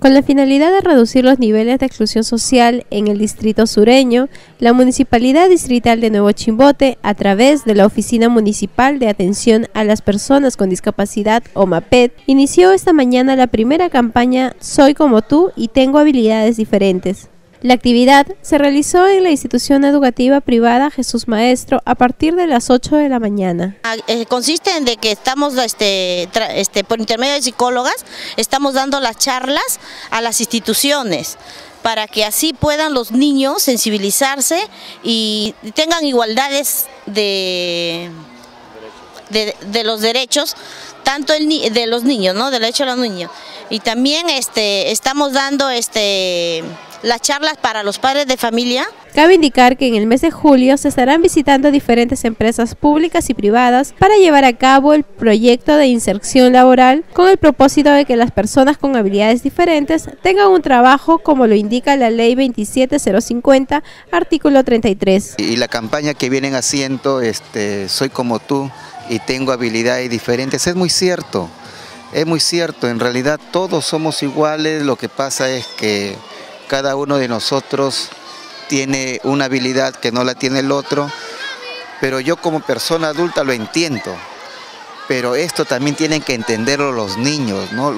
Con la finalidad de reducir los niveles de exclusión social en el distrito sureño, la Municipalidad Distrital de Nuevo Chimbote, a través de la Oficina Municipal de Atención a las Personas con Discapacidad, OMAPED, inició esta mañana la primera campaña Soy como tú y tengo habilidades diferentes. La actividad se realizó en la institución educativa privada Jesús Maestro a partir de las 8 de la mañana. Ah, eh, consiste en que estamos este, este, por intermedio de psicólogas, estamos dando las charlas a las instituciones para que así puedan los niños sensibilizarse y tengan igualdades de, de, los derechos, tanto el, de los niños, ¿no? Del derecho de los niños. Y también este, estamos dando este las charlas para los padres de familia. Cabe indicar que en el mes de julio se estarán visitando diferentes empresas públicas y privadas para llevar a cabo el proyecto de inserción laboral con el propósito de que las personas con habilidades diferentes tengan un trabajo como lo indica la ley 27050, artículo 33. Y la campaña que vienen haciendo, este, soy como tú y tengo habilidades diferentes, es muy cierto. Es muy cierto, en realidad todos somos iguales, lo que pasa es que cada uno de nosotros tiene una habilidad que no la tiene el otro, pero yo como persona adulta lo entiendo. Pero esto también tienen que entenderlo los niños, ¿no?